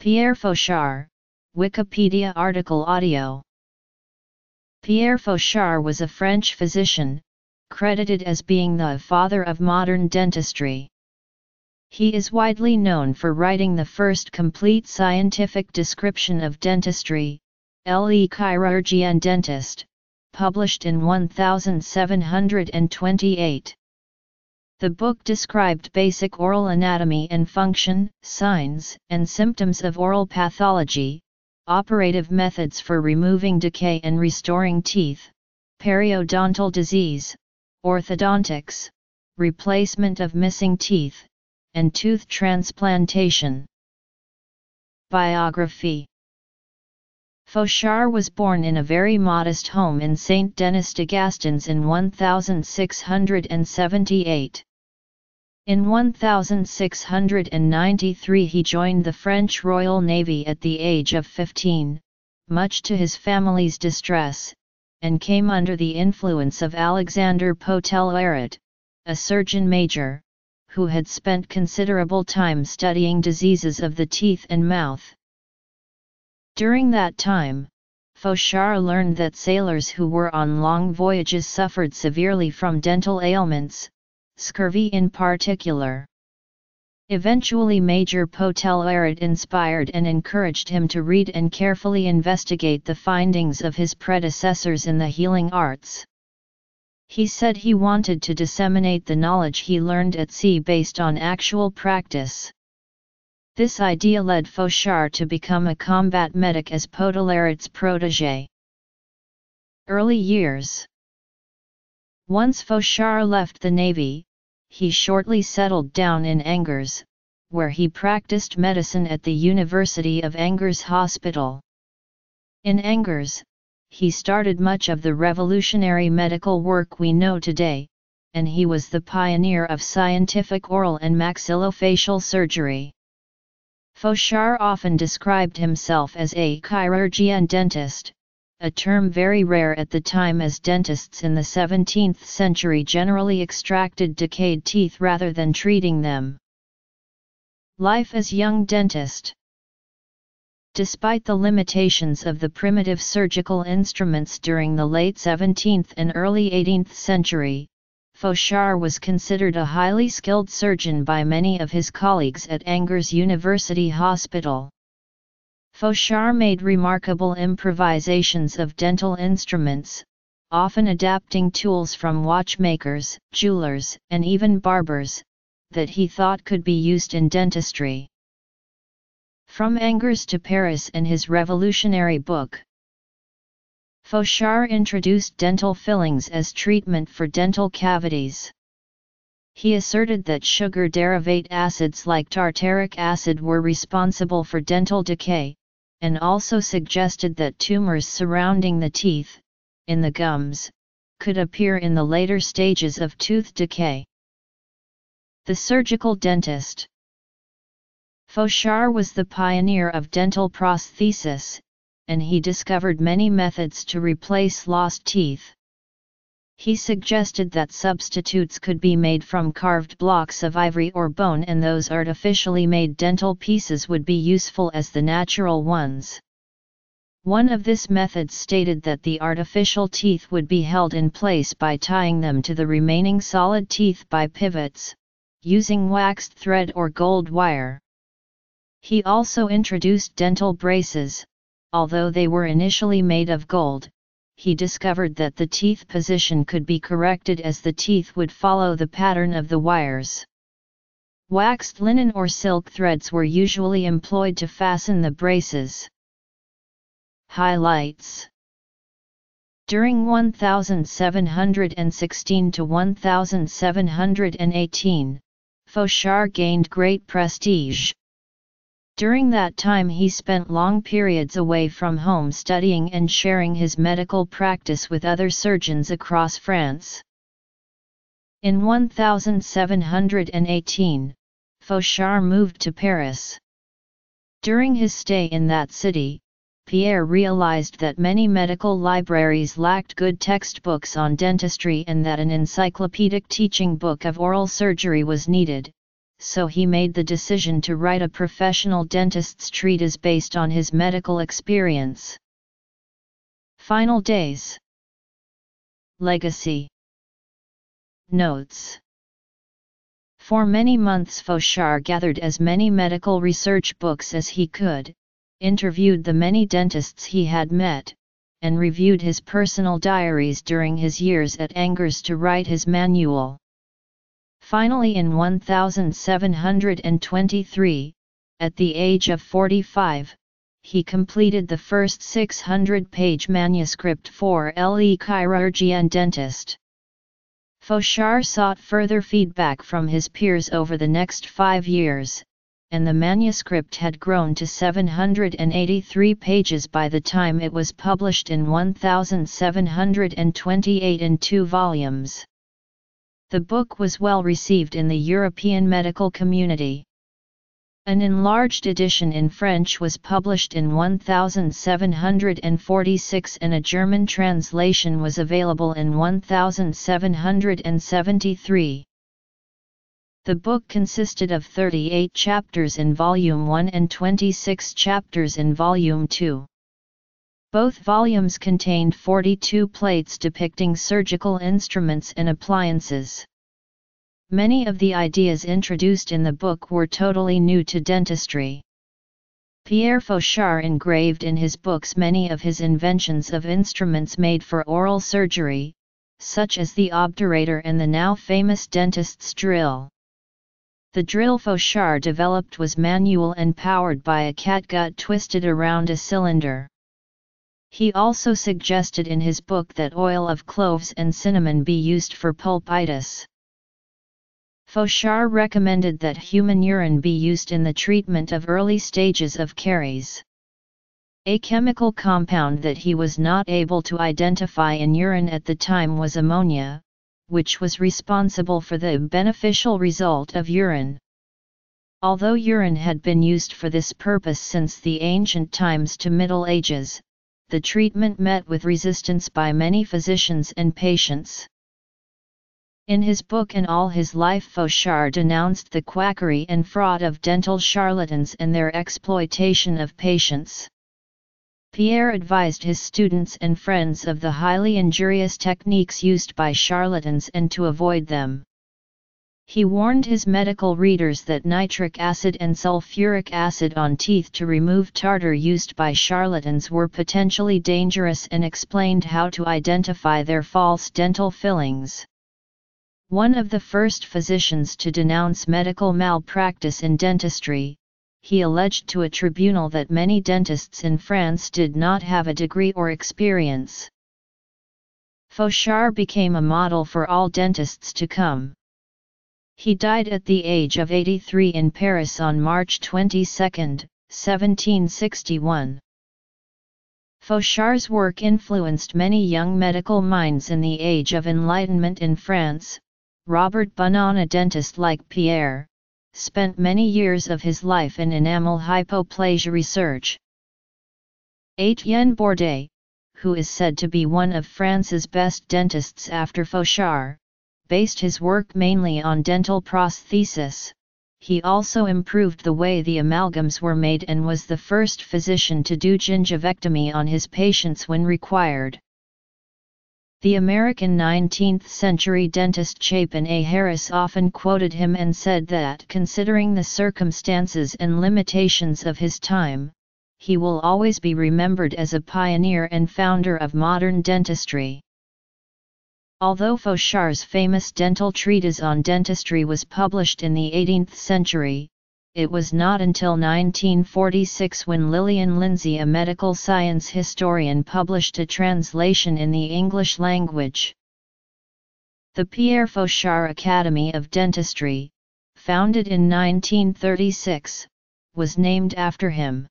Pierre Fauchard, Wikipedia article audio Pierre Fauchard was a French physician, credited as being the father of modern dentistry. He is widely known for writing the first complete scientific description of dentistry, Le Chirurgien Dentiste, published in 1728. The book described basic oral anatomy and function, signs and symptoms of oral pathology, operative methods for removing decay and restoring teeth, periodontal disease, orthodontics, replacement of missing teeth, and tooth transplantation. Biography Fauchard was born in a very modest home in Saint Denis de Gastines in 1678. In 1693 he joined the French Royal Navy at the age of 15, much to his family's distress, and came under the influence of Alexander Poteleret, a surgeon major, who had spent considerable time studying diseases of the teeth and mouth. During that time, Fauchard learned that sailors who were on long voyages suffered severely from dental ailments, scurvy in particular. Eventually Major Poteleret inspired and encouraged him to read and carefully investigate the findings of his predecessors in the healing arts. He said he wanted to disseminate the knowledge he learned at sea based on actual practice. This idea led Fauchard to become a combat medic as Poteleret's protégé. Early years Once Fauchard left the Navy, he shortly settled down in Angers, where he practiced medicine at the University of Angers Hospital. In Angers, he started much of the revolutionary medical work we know today, and he was the pioneer of scientific oral and maxillofacial surgery. Fauchard often described himself as a chirurgien dentist, a term very rare at the time as dentists in the 17th century generally extracted decayed teeth rather than treating them. Life as young dentist Despite the limitations of the primitive surgical instruments during the late 17th and early 18th century, Fauchard was considered a highly skilled surgeon by many of his colleagues at Angers University Hospital. Fauchard made remarkable improvisations of dental instruments, often adapting tools from watchmakers, jewelers, and even barbers, that he thought could be used in dentistry. From Angers to Paris and his revolutionary book. Fauchard introduced dental fillings as treatment for dental cavities. He asserted that sugar derivate acids like tartaric acid were responsible for dental decay, and also suggested that tumors surrounding the teeth, in the gums, could appear in the later stages of tooth decay. The surgical dentist Fauchard was the pioneer of dental prosthesis, and he discovered many methods to replace lost teeth. He suggested that substitutes could be made from carved blocks of ivory or bone and those artificially made dental pieces would be useful as the natural ones. One of this methods stated that the artificial teeth would be held in place by tying them to the remaining solid teeth by pivots, using waxed thread or gold wire. He also introduced dental braces, although they were initially made of gold, he discovered that the teeth position could be corrected as the teeth would follow the pattern of the wires. Waxed linen or silk threads were usually employed to fasten the braces. Highlights During 1716 to 1718, Fauchard gained great prestige. During that time he spent long periods away from home studying and sharing his medical practice with other surgeons across France. In 1718, Fauchard moved to Paris. During his stay in that city, Pierre realized that many medical libraries lacked good textbooks on dentistry and that an encyclopedic teaching book of oral surgery was needed, so he made the decision to write a professional dentist's treatise based on his medical experience. Final Days Legacy Notes For many months Fauchard gathered as many medical research books as he could, interviewed the many dentists he had met, and reviewed his personal diaries during his years at Angers to write his manual. Finally in 1723, at the age of 45, he completed the first 600-page manuscript for Le Chirurgien Dentiste. Fauchard sought further feedback from his peers over the next five years, and the manuscript had grown to 783 pages by the time it was published in 1728 in two volumes. The book was well received in the European medical community. An enlarged edition in French was published in 1746 and a German translation was available in 1773. The book consisted of 38 chapters in Volume 1 and 26 chapters in Volume 2. Both volumes contained 42 plates depicting surgical instruments and appliances. Many of the ideas introduced in the book were totally new to dentistry. Pierre Fauchard engraved in his books many of his inventions of instruments made for oral surgery, such as the obturator and the now famous dentist's drill. The drill Fauchard developed was manual and powered by a catgut twisted around a cylinder. He also suggested in his book that oil of cloves and cinnamon be used for pulpitis. Fauchard recommended that human urine be used in the treatment of early stages of caries. A chemical compound that he was not able to identify in urine at the time was ammonia, which was responsible for the beneficial result of urine. Although urine had been used for this purpose since the ancient times to Middle Ages, the treatment met with resistance by many physicians and patients. In his book and all his life Fauchard denounced the quackery and fraud of dental charlatans and their exploitation of patients. Pierre advised his students and friends of the highly injurious techniques used by charlatans and to avoid them. He warned his medical readers that nitric acid and sulfuric acid on teeth to remove tartar used by charlatans were potentially dangerous and explained how to identify their false dental fillings. One of the first physicians to denounce medical malpractice in dentistry, he alleged to a tribunal that many dentists in France did not have a degree or experience. Fauchard became a model for all dentists to come. He died at the age of 83 in Paris on March 22, 1761. Fauchard's work influenced many young medical minds in the Age of Enlightenment in France, Robert Bunon a dentist like Pierre, spent many years of his life in enamel hypoplasia research. Etienne Bourdet, who is said to be one of France's best dentists after Fauchard, based his work mainly on dental prosthesis. He also improved the way the amalgams were made and was the first physician to do gingivectomy on his patients when required. The American 19th-century dentist Chapin A. Harris often quoted him and said that considering the circumstances and limitations of his time, he will always be remembered as a pioneer and founder of modern dentistry. Although Fauchard's famous dental treatise on dentistry was published in the 18th century, it was not until 1946 when Lillian Lindsay a medical science historian published a translation in the English language. The Pierre Fauchard Academy of Dentistry, founded in 1936, was named after him.